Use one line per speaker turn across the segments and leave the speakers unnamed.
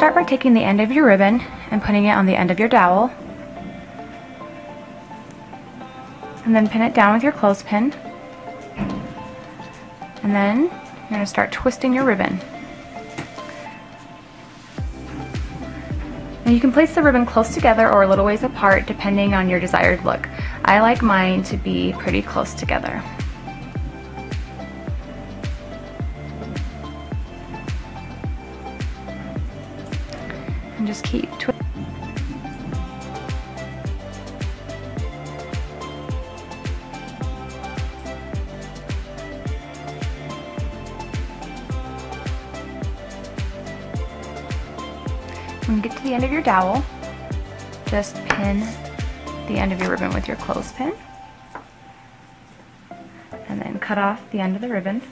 start by taking the end of your ribbon and putting it on the end of your dowel. And then pin it down with your clothespin. And then you're going to start twisting your ribbon. Now you can place the ribbon close together or a little ways apart depending on your desired look. I like mine to be pretty close together. And just keep twisting. When you get to the end of your dowel, just pin the end of your ribbon with your clothespin. And then cut off the end of the ribbon.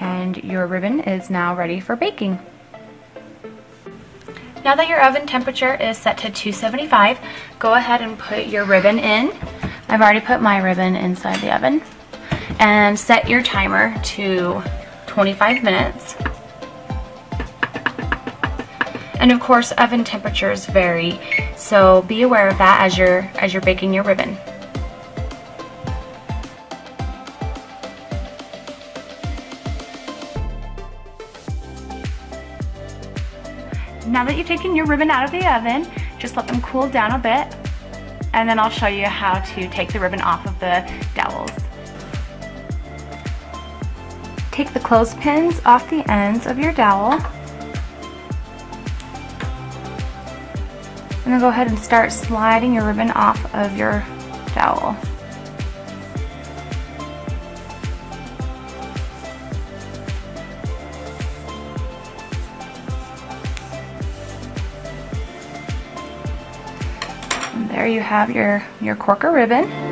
And your ribbon is now ready for baking. Now that your oven temperature is set to 275, go ahead and put your ribbon in. I've already put my ribbon inside the oven. And set your timer to 25 minutes. And of course, oven temperatures vary, so be aware of that as you're, as you're baking your ribbon. Now that you've taken your ribbon out of the oven, just let them cool down a bit, and then I'll show you how to take the ribbon off of the dowels. Take the clothespins off the ends of your dowel And then go ahead and start sliding your ribbon off of your dowel. There you have your, your korker ribbon.